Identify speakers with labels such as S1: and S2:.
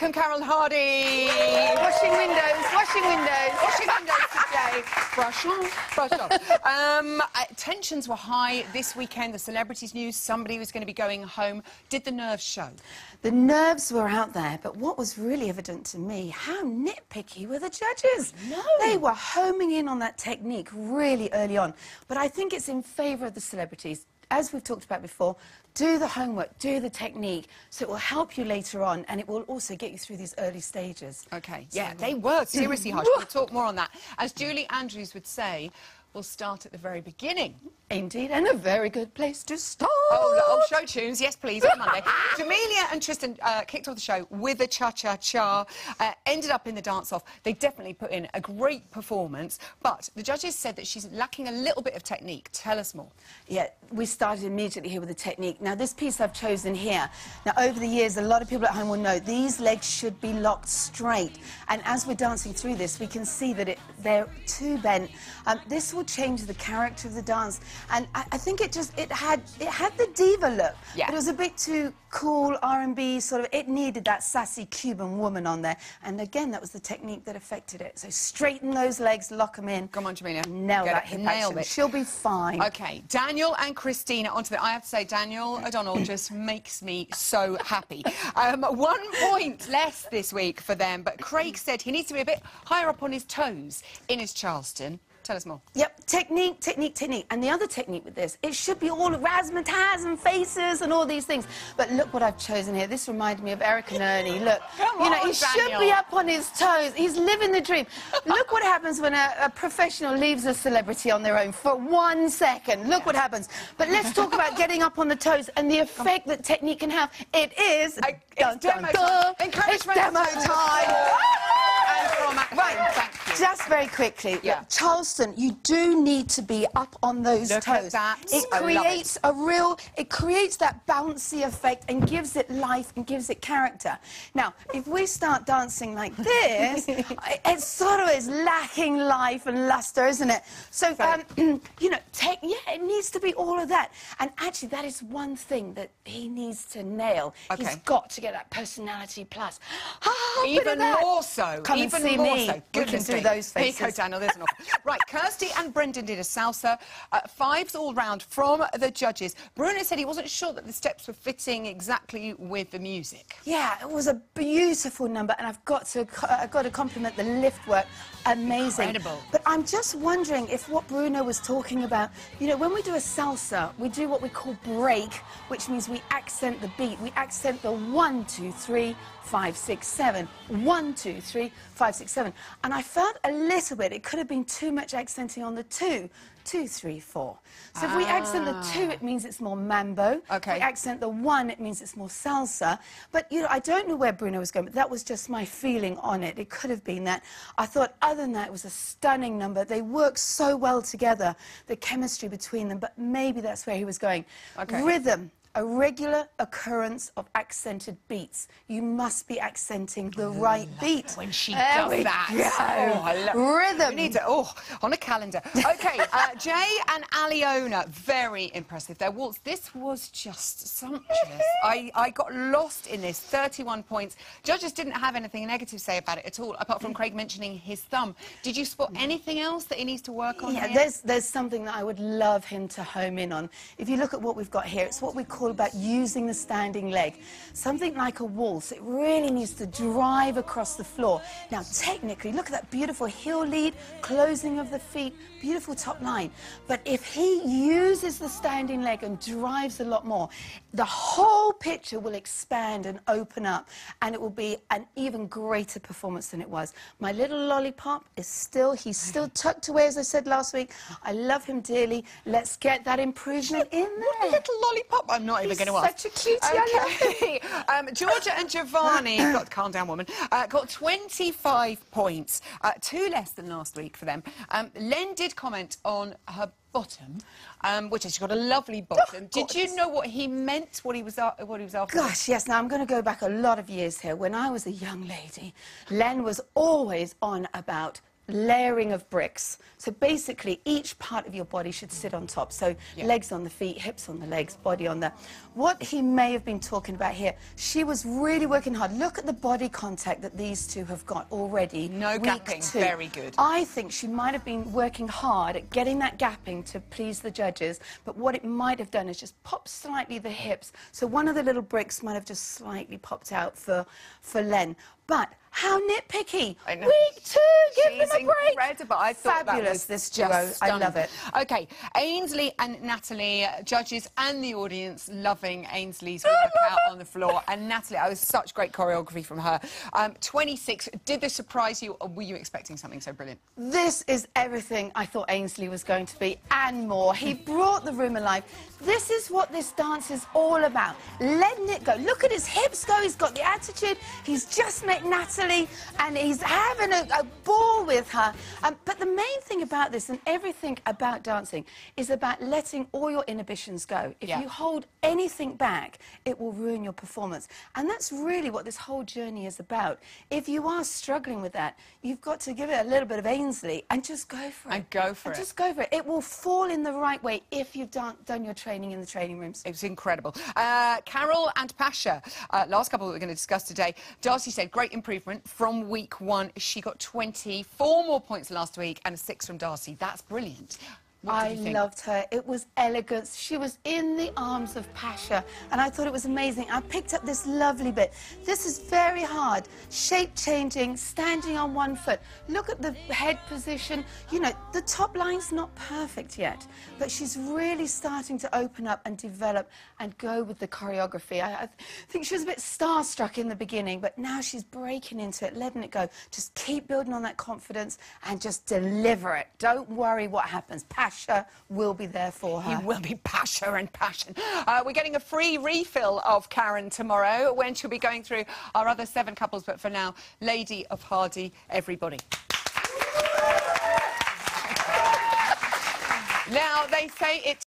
S1: Welcome, Karen Hardy.
S2: Washing windows, washing windows.
S1: Washing windows today. Brush on, brush off. Um, uh, tensions were high this weekend. The celebrities knew somebody was going to be going home. Did the nerves show?
S2: The nerves were out there, but what was really evident to me, how nitpicky were the judges.
S1: No.
S2: They were homing in on that technique really early on. But I think it's in favour of the celebrities. As we've talked about before, do the homework, do the technique, so it will help you later on, and it will also get you through these early stages.
S1: Okay, yeah, they were seriously harsh. We'll talk more on that. As Julie Andrews would say, we'll start at the very beginning.
S2: Indeed, and a very good place to start.
S1: Oh, lo- oh, show tunes, yes, please, on Monday. Jamelia and Tristan uh, kicked off the show with a cha-cha-cha, uh, ended up in the dance-off. They definitely put in a great performance, but the judges said that she's lacking a little bit of technique. Tell us more.
S2: Yeah, we started immediately here with the technique. Now, this piece I've chosen here, now, over the years, a lot of people at home will know these legs should be locked straight. And as we're dancing through this, we can see that it, they're too bent. Um, this will change the character of the dance. And I, I think it just, it had, it had the diva look.
S1: Yeah.
S2: But it was a bit too cool, R&B, sort of, it needed that sassy Cuban woman on there. And again, that was the technique that affected it. So straighten those legs, lock them in.
S1: Come on, Jamelia.
S2: Nail
S1: Get
S2: that
S1: it.
S2: hip
S1: Nail
S2: action.
S1: it.
S2: She'll be fine.
S1: Okay, Daniel and Kristina onto the. I have to say, Daniel O'Donnell just makes me so happy. Um, one point less this week for them, but Craig said he needs to be a bit higher up on his toes in his Charleston. Tell us more.
S2: Yep, technique, technique, technique. And the other technique with this, it should be all razzmatazz and faces and all these things. But look what I've chosen here. This reminded me of Eric and Ernie. Look,
S1: Come
S2: you know,
S1: on,
S2: he should be up on his toes. He's living the dream. look what happens when a, a professional leaves a celebrity on their own for one second. Look what happens. But let's talk about getting up on the toes and the effect that technique can have. It is.
S1: I- it's demo time.
S2: It's
S1: Encouragement
S2: demo
S1: to-
S2: time.
S1: And
S2: Right. Just very quickly,
S1: Yeah.
S2: Charleston, you do need to be up on those
S1: Look at
S2: toes.
S1: that.
S2: It
S1: I love it.
S2: creates a real, it creates that bouncy effect and gives it life and gives it character. Now, if we start dancing like this, it sort of is lacking life and luster, isn't it? So, um, you know, take, yeah, it needs to be all of that. And actually, that is one thing that he needs to nail.
S1: Okay.
S2: He's got to get that personality plus. Of
S1: Even more so.
S2: Come
S1: even
S2: and see
S1: more
S2: me.
S1: so. Goodness
S2: do
S1: me.
S2: those
S1: you go. Daniel. There's an offer. right, Kirsty and Brendan did a salsa. Uh, fives all round from the judges. Bruno said he wasn't sure that the steps were fitting exactly with the music.
S2: Yeah, it was a beautiful number, and I've got to, I've got to compliment the lift work. Amazing.
S1: Incredible.
S2: But I'm just wondering if what Bruno was talking about, you know, when we do a salsa, we do what we call break, which means we accent the beat. We accent the one, two, three, five, six, seven. One, two, three, five, six, seven. And I felt a little bit, it could have been too much accenting on the two. Two, three, four. So if we accent the two, it means it's more mambo.
S1: Okay.
S2: If we accent the one, it means it's more salsa. But, you know, I don't know where Bruno was going, but that was just my feeling on it. It could have been that. I thought, other than that, it was a stunning number. They work so well together, the chemistry between them, but maybe that's where he was going.
S1: Okay.
S2: Rhythm. A regular occurrence of accented beats. You must be accenting the right beat.
S1: When she
S2: There
S1: does
S2: we
S1: that.
S2: go.
S1: Oh,
S2: Rhythm.
S1: We need to, oh, on a calendar. Okay, uh, Jay and Aliona, very impressive. Their waltz, this was just sumptuous. I, I got lost in this, 31 points. Judges didn't have anything negative to say about it at all, apart from Craig mentioning his thumb. Did you spot anything else that he needs to work on
S2: Yeah,
S1: here?
S2: there's, there's something that I would love him to home in on. If you look at what we've got here, it's what we call about using the standing leg. Something like a waltz, it really needs to drive across the floor. Now, technically, look at that beautiful heel lead, closing of the feet, beautiful top line. But if he uses the standing leg and drives a lot more, the whole picture will expand and open up, and it will be an even greater performance than it was. My little lollipop is still, he's still tucked away, as I said last week. I love him dearly. Let's get that improvement in there.
S1: What a little lollipop. I'm not even going to ask.
S2: such a cutie, I love
S1: Okay. um, Georgia and Giovanni, got calm down, woman, uh, got 25 points, uh, two less than last week for them. Um, Len did comment on her bottom, um, which is she's got a lovely bottom. did you know what he meant? What he was, what he was after?
S2: Gosh, yes. Now, I'm going to go back a lot of years here. When I was a young lady, Len was always on about layering of bricks. So basically, each part of your body should sit on top. So
S1: Yeah.
S2: legs on the feet, hips on the legs, body on the. What he may have been talking about here, she was really working hard. Look at the body contact that these two have got already.
S1: No gapping,
S2: two.
S1: very good.
S2: I think she might have been working hard at getting that gapping to please the judges, but what it might have done is just pop slightly the hips. So one of the little bricks might have just slightly popped out for, for Len. But how nitpicky.
S1: I know.
S2: Week two, give
S1: She's
S2: them a break.
S1: incredible. I thought
S2: Fabulous,
S1: that was
S2: this
S1: just
S2: duo. I love it.
S1: Okay, Ainsley and Natalie, judges and the audience loving Ainsley's work out on the floor. And Natalie, I was such great choreography from her. Um, 26, did this surprise you or were you expecting something so brilliant?
S2: This is everything I thought Ainsley was going to be and more. He brought the room alive. This is what this dance is all about. Letting it go. Look at his hips go. He's got the attitude. He's just met Natalie and he's having a, a ball with her. Um, but the main thing about this and everything about dancing is about letting all your inhibitions go. If
S1: Yeah.
S2: you hold anything back, it will ruin your performance. And that's really what this whole journey is about. If you are struggling with that, you've got to give it a little bit of Ainsley and just go for it.
S1: And go for
S2: And
S1: it.
S2: Just go for it. It will fall in the right way if you've done, done your training in the training rooms.
S1: It's incredible. Uh, Carol and Pasha, uh, last couple that we're going to discuss today. Darcey said great improvement from week one. She got 24 more points last week and a six from Darcey. That's brilliant.
S2: I loved her. It was elegance. She was in the arms of Pasha, and I thought it was amazing. I picked up this lovely bit. This is very hard. Shape changing, standing on one foot. Look at the head position. You know, the top line's not perfect yet, but she's really starting to open up and develop and go with the choreography. I, I think she was a bit starstruck in the beginning, but now she's breaking into it, letting it go. Just keep building on that confidence and just deliver it. Don't worry what happens. Pasha will be there for her.
S1: He will be Pasha and passion. Uh, we're getting a free refill of Karen tomorrow when she'll be going through our other seven couples. But for now, Lady of Hardy, everybody. now, they say it